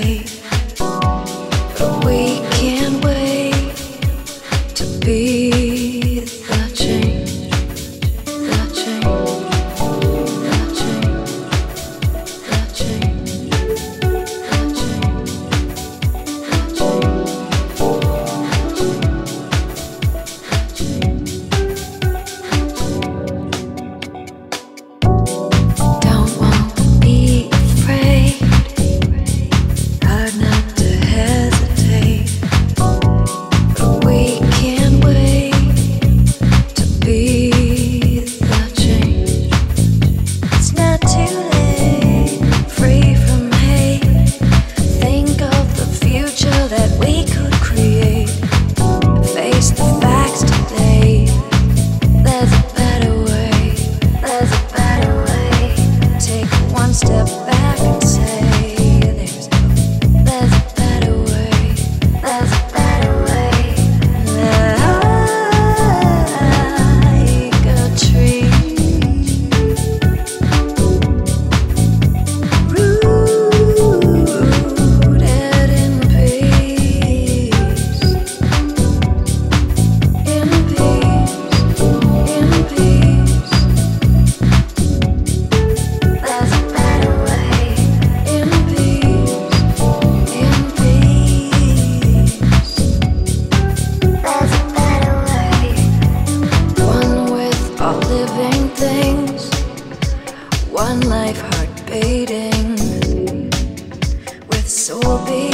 place living things. One life heart beating with soul beating.